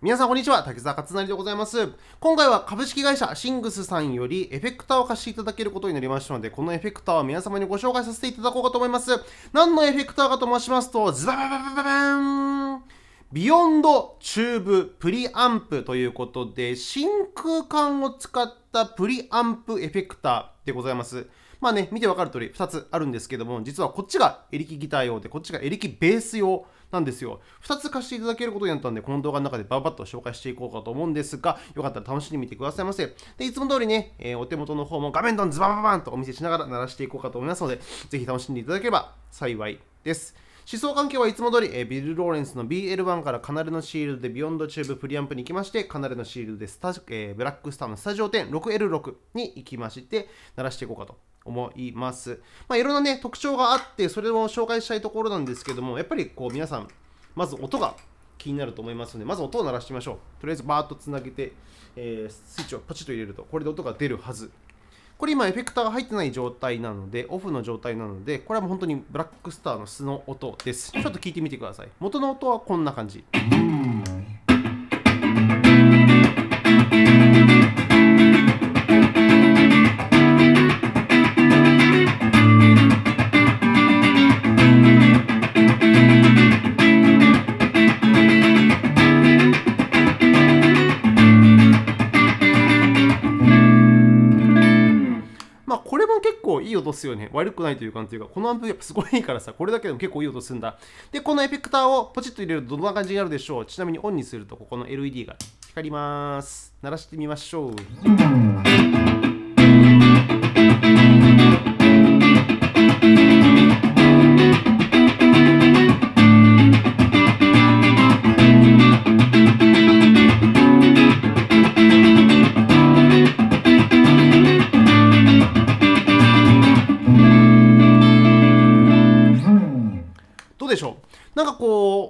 皆さんこんにちは。竹澤勝成でございます。今回は株式会社シングスさんよりエフェクターを貸していただけることになりましたのでこのエフェクターを皆様にご紹介させていただこうかと思います。何のエフェクターかと申しますとズババババババーン。ビヨンドチューブプリアンプということで真空管を使ったプリアンプエフェクターでございます。まあね、見てわかる通り2つあるんですけども、実はこっちがエレキギター用で、こっちがエレキベース用なんですよ。2つ貸していただけることになったんで、この動画の中でババッと紹介していこうかと思うんですが、よかったら楽しんでみてくださいませ。で、いつも通りね、えー、お手元の方も画面ドンズバババンとお見せしながら鳴らしていこうかと思いますので、ぜひ楽しんでいただければ幸いです。試奏環境はいつも通り、えビル・ローレンスの BL1 からカナレのシールドでビヨンドチューブプリアンプに行きまして、カナレのシールドでスタジ、えー、ブラックスターのスタジオ10 6L6 に行きまして、鳴らしていこうかと思います。まあ、いろんなね、特徴があって、それを紹介したいところなんですけども、やっぱりこう皆さん、まず音が気になると思いますので、まず音を鳴らしてみましょう。とりあえずバーッとつなげて、えー、スイッチをポチッと入れると、これで音が出るはず。これ今エフェクターが入ってない状態なので、オフの状態なので、これはもう本当にブラックスターの素の音です。ちょっと聞いてみてください。元の音はこんな感じ。すよね。悪くないというか、というか、このアンプやっぱすごいいいからさ、これだけでも結構いい音するんだ。で、このエフェクターをポチッと入れるとどんな感じになるでしょう。ちなみにオンにすると、ここの LED が光ります。鳴らしてみましょう。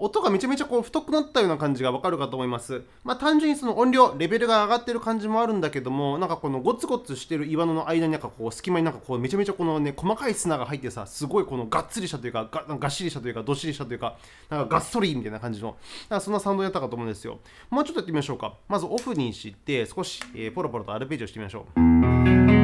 音がめちゃめちゃこう太くなったような感じがわかるかと思います。まあ単純にその音量、レベルが上がってる感じもあるんだけども、なんかこのゴツゴツしてる岩の間になんかこう隙間になんかこうめちゃめちゃこのね、細かい砂が入ってさ、すごいこのがっつりしたというか、ががっしりしたというか、どっしりしたというか、なんかがっそりみたいな感じの、なんかそんなサウンドやったかと思うんですよ。もうちょっとやってみましょうか。まずオフにして、少し、え、ポロポロとアルペジオしてみましょう。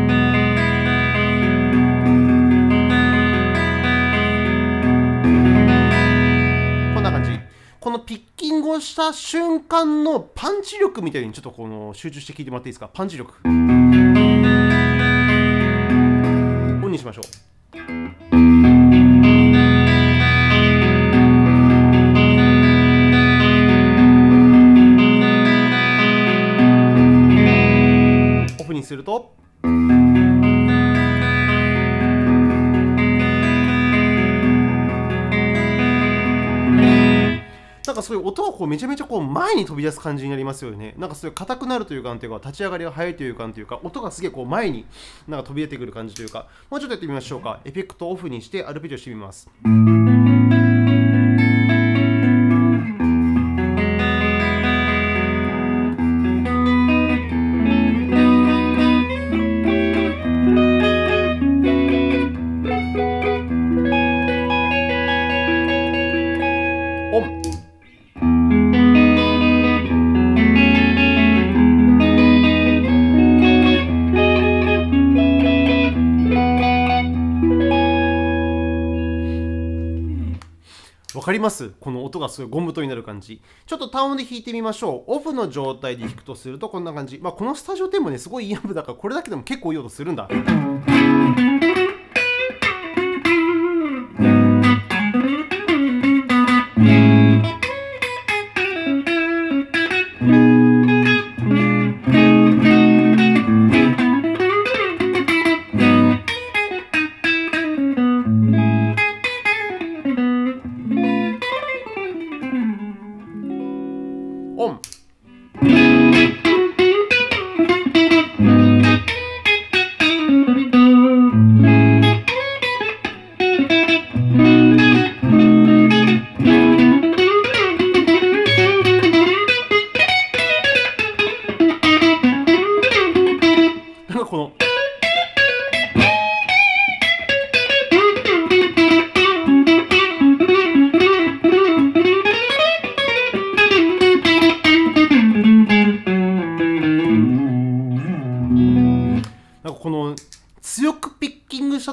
このピッキングをした瞬間のパンチ力みたいにちょっとこの集中して聞いてもらっていいですか？パンチ力。オンにしましょう音はこうめちゃめちゃこう前に飛び出す感じになりますよね。なんかそういう硬くなるというか、というか立ち上がりが早いというか、というか音がすげえこう前になんか飛び出てくる感じというか、もうちょっとやってみましょうか。エフェクトオフにしてアルペジオしてみます。わかります？この音がすごいゴムとになる感じ。ちょっと単音で弾いてみましょう。オフの状態で弾くとするとこんな感じ。まあ、このスタジオテンもね、すごいいいアンプだから、これだけでも結構いい音するんだ。オ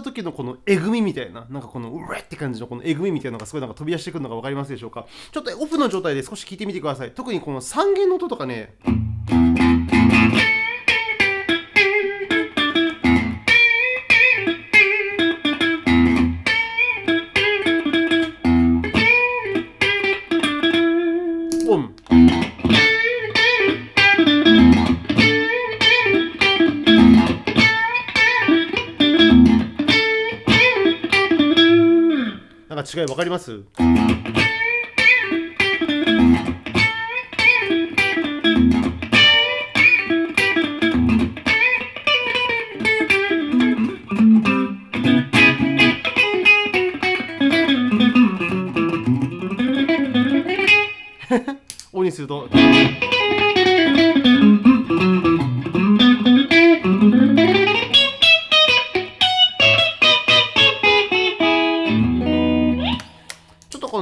した時のこのえぐみみたいななんかこのうれって感じのこのえぐみみたいなのがすごいなんか飛び出してくるのが分かりますでしょうか？ちょっとオフの状態で少し聞いてみてください。特にこの3弦の音とかね。か違い分かります？オンにすると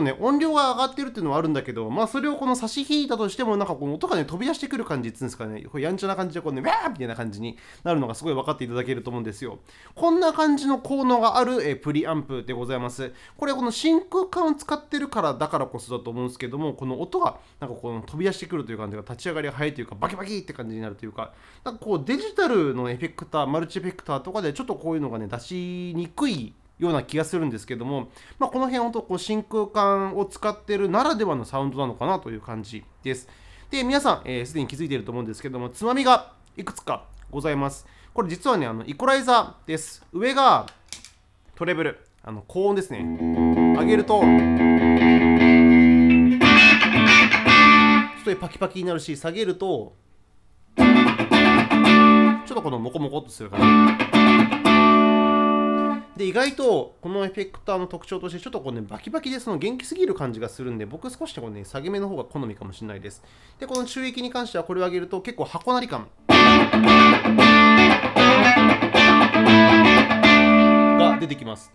ね音量が上がってるっていうのはあるんだけどまあそれをこの差し引いたとしてもなんかこの音がね飛び出してくる感じっていうんですかね。こうやんちゃな感じでこうねウェーみたいな感じになるのがすごい分かっていただけると思うんですよ。こんな感じの効能がある、えプリアンプでございます。これはこの真空管を使ってるからだからこそだと思うんですけどもこの音がなんかこの飛び出してくるという感じが立ち上がりが早いというかバキバキって感じになるというかなんかこうデジタルのエフェクターマルチエフェクターとかでちょっとこういうのがね出しにくいような気がするんですけども、まあ、この辺本当こう真空管を使ってるならではのサウンドなのかなという感じです。で、皆さん、えーすでに気づいていると思うんですけども、つまみがいくつかございます。これ実はね、あのイコライザーです。上がトレブル、あの高音ですね。上げると、ちょっとパキパキになるし、下げると、ちょっとこのモコモコっとする感じ。で意外とこのエフェクターの特徴としてちょっとこうねバキバキでその元気すぎる感じがするんで僕少しこうね下げ目の方が好みかもしれないです。でこの中域に関してはこれを上げると結構箱なり感。が出てきます。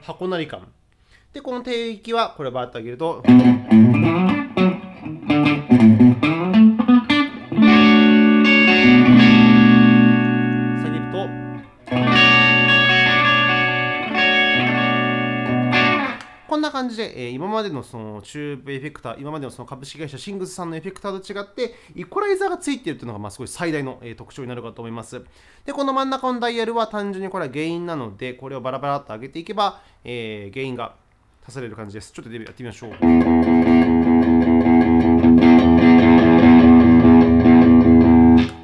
箱なり感。でこの低域はこれをバーッと上げるとこんな感じで、えー今までのそのチューブエフェクター、今までのその株式会社シングスさんのエフェクターと違って、イコライザーがついているというのがまあすごい最大の、えー特徴になるかと思います。で、この真ん中のダイヤルは単純にこれはゲインなので、これをバラバラっと上げていけば、えーゲインが足される感じです。ちょっとやってみましょう。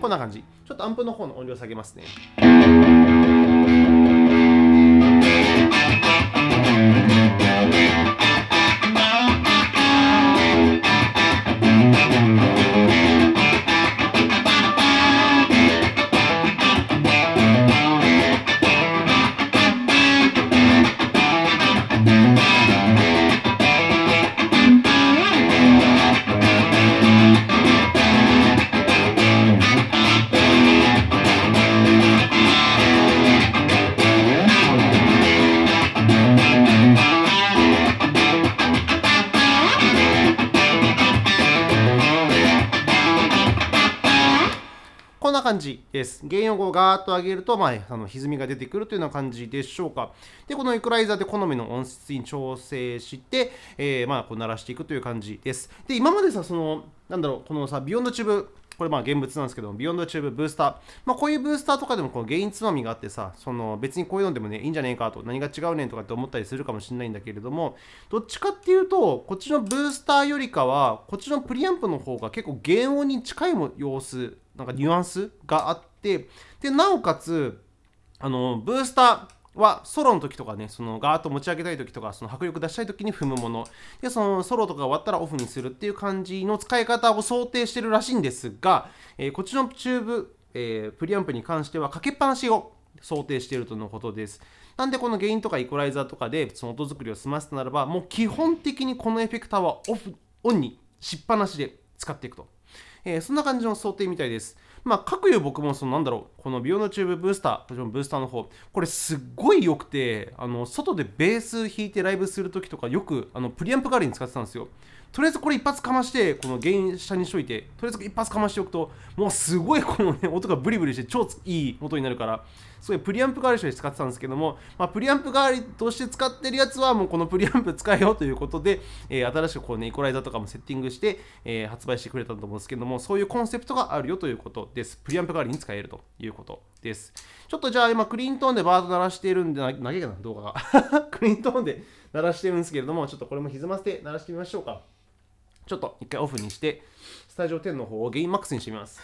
こんな感じ。ちょっとアンプの方の音量下げますね。感じです。ゲインをガーッと上げると、まあ、あの歪みが出てくるというような感じでしょうか。で、このイコライザーで好みの音質に調整して、えーまあ、こう鳴らしていくという感じです。で、今までさ、その、なんだろう、このさ、ビヨンドチューブ、これまあ現物なんですけど、ビヨンドチューブブースター、まあ、こういうブースターとかでもこのゲインつまみがあってさ、その別にこういうのでもね、いいんじゃねえかと、何が違うねんとかって思ったりするかもしれないんだけれども、どっちかっていうと、こっちのブースターよりかは、こっちのプリアンプの方が結構原音に近いも様子、なんかニュアンスがあって、で、なおかつ、あのブースターはソロの時とかね、そのガーッと持ち上げたい時とか、その迫力出したい時に踏むもの。で、そのソロとか終わったらオフにするっていう感じの使い方を想定してるらしいんですが、えーこっちのチューブ、えープリアンプに関してはかけっぱなしを想定しているとのことです。なんでこのゲインとかイコライザーとかでその音作りを済ますとならば、もう基本的にこのエフェクターはオフ、オンにしっぱなしで使っていくと。えーそんな感じの想定みたいです。まあ、かくいう僕もそのなんだろう、このビヨンドチューブブースター、もちろんブースターの方、これすっごい良くて、あの外でベース弾いてライブするときとか、よくあのプリアンプ代わりに使ってたんですよ。とりあえずこれ一発かましてこのゲイン下にしといてとりあえず一発かましておくともうすごいこのね音がブリブリして超いい音になるからすごいプリアンプ代わりとして使ってたんですけども、まあ、プリアンプ代わりとして使ってるやつはもうこのプリアンプ使えよということで、えー、新しくこうねイコライザーとかもセッティングして、えー、発売してくれたと思うんですけどもそういうコンセプトがあるよということです。プリアンプ代わりに使えるということです。ちょっとじゃあ今クリーントーンでバード鳴らしているんで投げかな動画が。クリーントーンで鳴らしてるんですけれどもちょっとこれも歪ませて鳴らしてみましょうか。ちょっと一回オフにして、スタジオ10の方をゲインマックスにしてみます。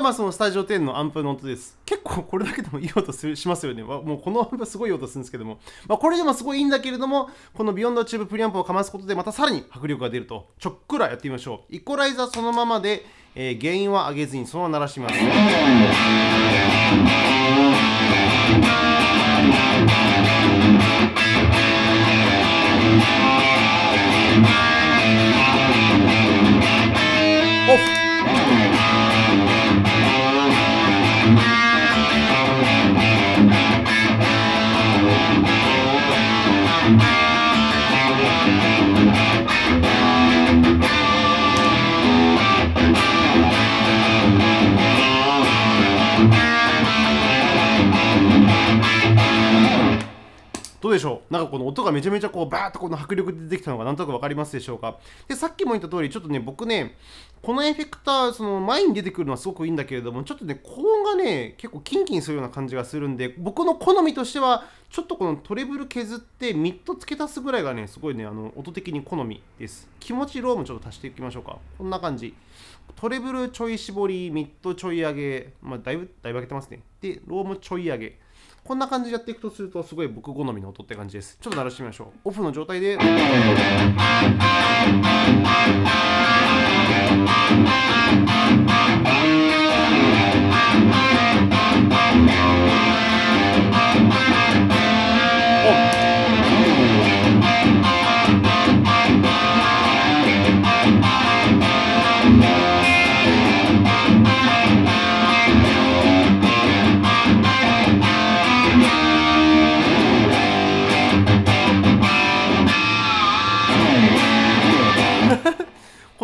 まあそのスタジオ10のアンプの音です。結構これだけでもいい音しますよね。もうこのアンプすごい音するんですけども、まあ、これでもすごいいいんだけれども、このビヨンドチューブプリアンプをかますことでまたさらに迫力が出ると、ちょっくらやってみましょう。イコライザーそのままで、えー、ゲインは上げずにそのまま鳴らします。この音がめちゃめちゃこうバーッとこの迫力で出てきたのがなんとなく分かりますでしょうか。でさっきも言った通りちょっとね僕ねこのエフェクターその前に出てくるのはすごくいいんだけれどもちょっとね高音がね結構キンキンするような感じがするんで僕の好みとしてはちょっとこのトレブル削ってミッド付け足すぐらいがねすごいねあの音的に好みです。気持ちローもちょっと足していきましょうか。こんな感じ。トレブルちょい絞りミッドちょい上げまあだいぶだいぶ上げてますね。でローもちょい上げ。こんな感じでやっていくとするとすごい僕好みの音って感じです。ちょっと鳴らしてみましょう。オフの状態で。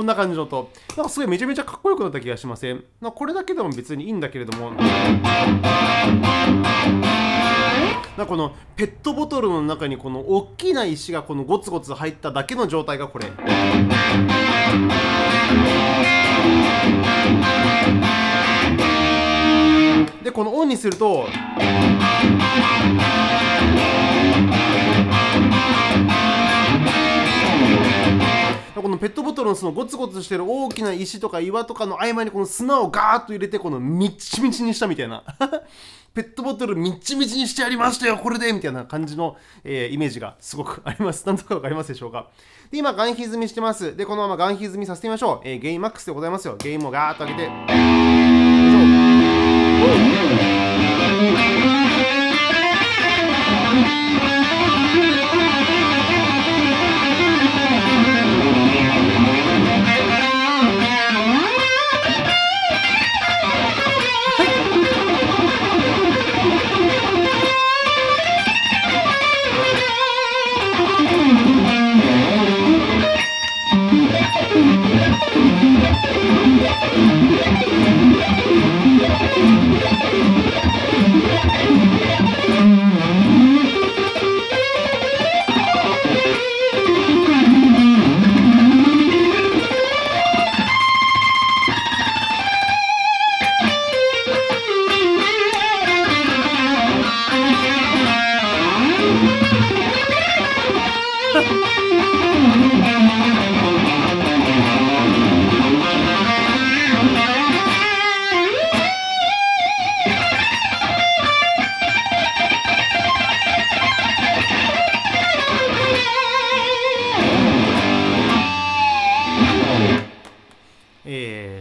んな感じの音。なんかすごいめちゃめちゃかっこよくなった気がしません？まあ、これだけでも別にいいんだけれども。なこのペットボトルの中にこの大きな石がこのゴツゴツ入っただけの状態がこれ。でこのオンにすると。このペットボトルのそのゴツゴツしてる大きな石とか岩とかの合間にこの砂をガーッと入れてこのみっちみちにしたみたいな。ペットボトルみっちみちにしてやりましたよこれでみたいな感じの、えー、イメージがすごくあります。何とかわかりますでしょうか。で今ガンヒ済みしてます。でこのままガンヒ済みさせてみましょう、えー、ゲインマックスでございますよ。ゲインもガーッと上げて。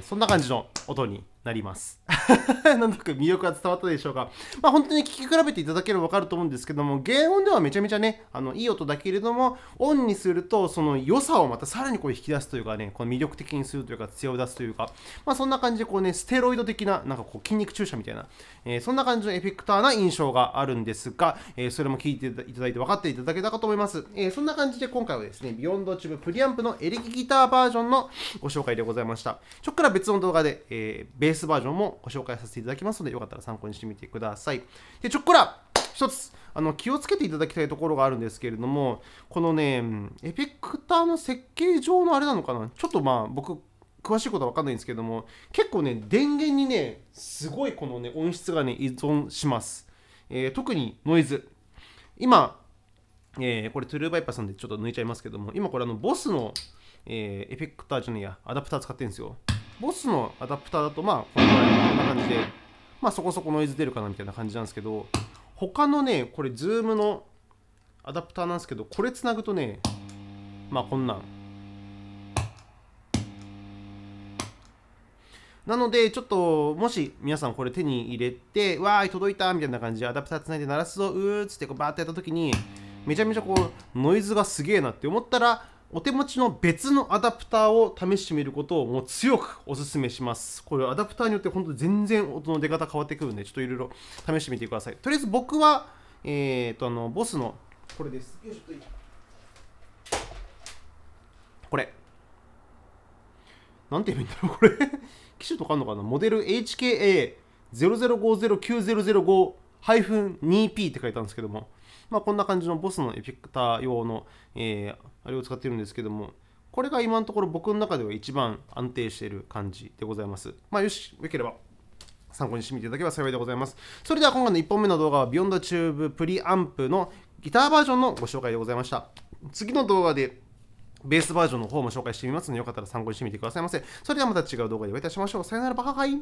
そんな感じの音になります。なんとか魅力が伝わったでしょうか。まあ本当に聞き比べていただければ分かると思うんですけども、原音ではめちゃめちゃね、あのいい音だけれども、オンにするとその良さをまたさらにこう引き出すというかね、この魅力的にするというか、艶を出すというか、まあそんな感じでこうね、ステロイド的な、なんかこう筋肉注射みたいな、えーそんな感じのエフェクターな印象があるんですが、えーそれも聞いていただいて分かっていただけたかと思います。えーそんな感じで今回はですね、ビヨンドチューブプリアンプのエレキギターバージョンのご紹介でございました。ちょっから別の動画で、ーベースバージョンもご紹介させていただきますので、よかったら参考にしてみてください。で、ちょっから一つあの気をつけていただきたいところがあるんですけれども、このね、エフェクターの設計上のあれなのかな、ちょっとまあ僕、詳しいことは分かんないんですけども、結構ね、電源にね、すごいこのね、音質がね、依存します。えー特にノイズ。今、えーこれトゥルーバイパーさんでちょっと抜いちゃいますけども、今これあの、ボスの、えーエフェクターじゃねえや、アダプター使ってるんですよ。ボスのアダプターだと、まあ、このぐらいこんな感じで、まあ、そこそこノイズ出るかなみたいな感じなんですけど、他のね、これ、ズームのアダプターなんですけど、これつなぐとね、まあ、こんなん。なので、ちょっと、もし皆さんこれ手に入れて、わーい、届いたみたいな感じでアダプターつないで鳴らすぞ、うーっつってこうバーってやったときに、めちゃめちゃこう、ノイズがすげえなって思ったら、お手持ちの別のアダプターを試してみることをもう強くお勧めします。これアダプターによって本当全然音の出方変わってくるんで、ちょっといろいろ試してみてください。とりあえず僕は、えっ、と、あの、ボスの、これです。よいしょこれ。なんて言えばいいんだろう、これ。機種とかあるのかな？モデル HKA00509005-2P って書いてあるんですけども、まあ、こんな感じのボスのエフェクター用の、えーあれを使ってるんですけども、これが今のところ僕の中では一番安定している感じでございます。まあ、よし、よければ参考にしてみていただければ幸いでございます。それでは今回の1本目の動画は Beyond Tube プリアンプのギターバージョンのご紹介でございました。次の動画でベースバージョンの方も紹介してみますので、よかったら参考にしてみてくださいませ。それではまた違う動画でお会いいたしましょう。さよなら、バカカイ